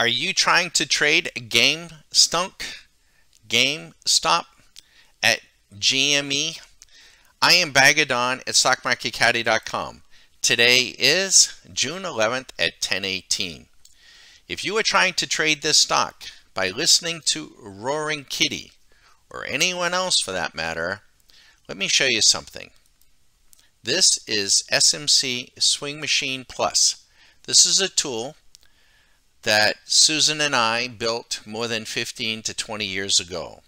Are you trying to trade Game Stonk, GameStop at GME? I am Bagadon at StockMarketCaddie.com. Today is June 11th at 10:18. If you are trying to trade this stock by listening to Roaring Kitty or anyone else for that matter, let me show you something. This is SMC Swing Machine Plus. This is a tool that Susan and I built more than 15 to 20 years ago.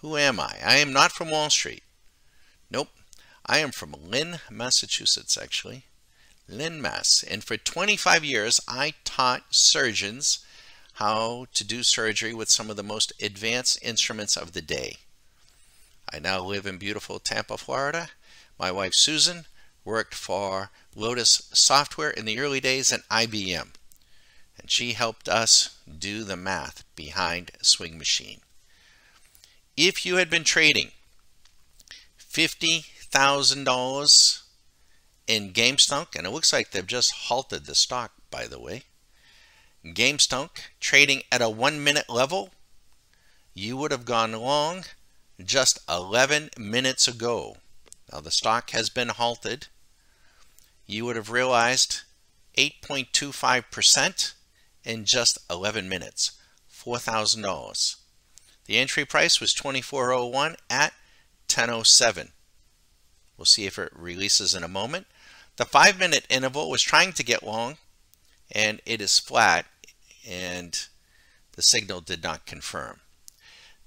Who am I? I am not from Wall Street. Nope. I am from Lynn, Massachusetts, actually. Lynn, Mass. And for 25 years, I taught surgeons how to do surgery with some of the most advanced instruments of the day. I now live in beautiful Tampa, Florida. My wife, Susan, worked for Lotus Software in the early days and IBM she helped us do the math behind Swing Machine. If you had been trading $50,000 in GameStonk, and it looks like they've just halted the stock, by the way, GameStonk trading at a one minute level, you would have gone long just 11 minutes ago. Now the stock has been halted. You would have realized 8.25% in just 11 minutes. $4,000. The entry price was 24.01 at 10.07. We'll see if it releases in a moment. The five minute interval was trying to get long and it is flat and the signal did not confirm.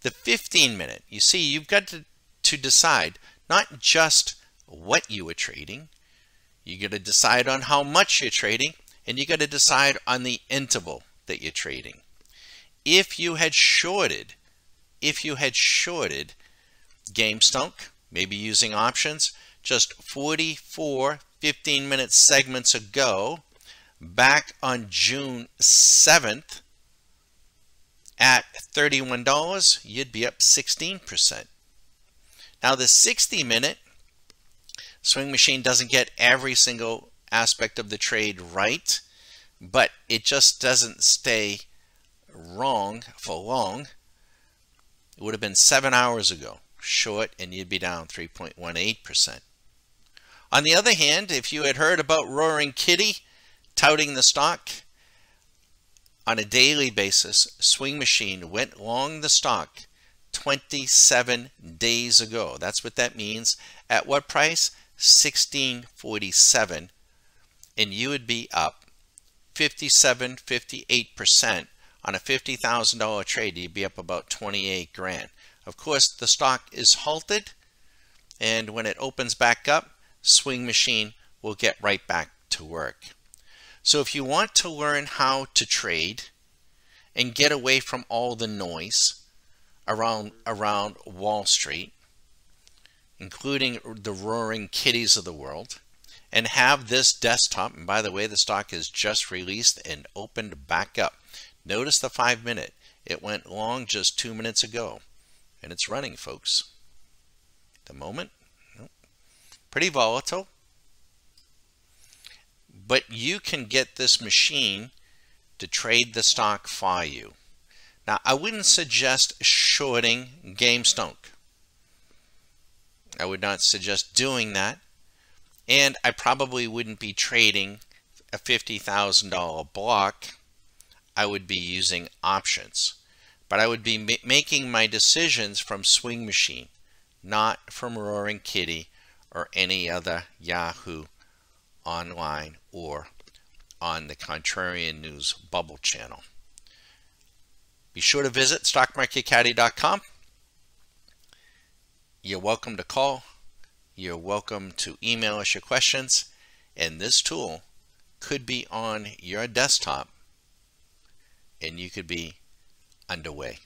The 15 minute, you see, you've got to, to decide not just what you are trading, you got to decide on how much you're trading and you got to decide on the interval that you're trading. If you had shorted, if you had shorted GameStonk, maybe using options, just 44 15 minute segments ago, back on June 7th, at $31, you'd be up 16%. Now the 60 minute swing machine doesn't get every single aspect of the trade right, but it just doesn't stay wrong for long. It would have been seven hours ago, short, and you'd be down 3.18%. On the other hand, if you had heard about Roaring Kitty touting the stock, on a daily basis, Swing Machine went long the stock 27 days ago. That's what that means. At what price? 1647 and you would be up 57, 58% on a $50,000 trade. You'd be up about 28 grand. Of course, the stock is halted, and when it opens back up, Swing Machine will get right back to work. So if you want to learn how to trade and get away from all the noise around around Wall Street, including the roaring kitties of the world, and have this desktop. And by the way, the stock is just released and opened back up. Notice the five minute. It went long just two minutes ago. And it's running, folks. The moment, pretty volatile. But you can get this machine to trade the stock for you. Now, I wouldn't suggest shorting GameStonk. I would not suggest doing that and I probably wouldn't be trading a $50,000 block. I would be using options. But I would be ma making my decisions from Swing Machine, not from Roaring Kitty or any other Yahoo online or on the Contrarian News Bubble channel. Be sure to visit stockmarketcaddie.com. You're welcome to call you're welcome to email us your questions, and this tool could be on your desktop and you could be underway.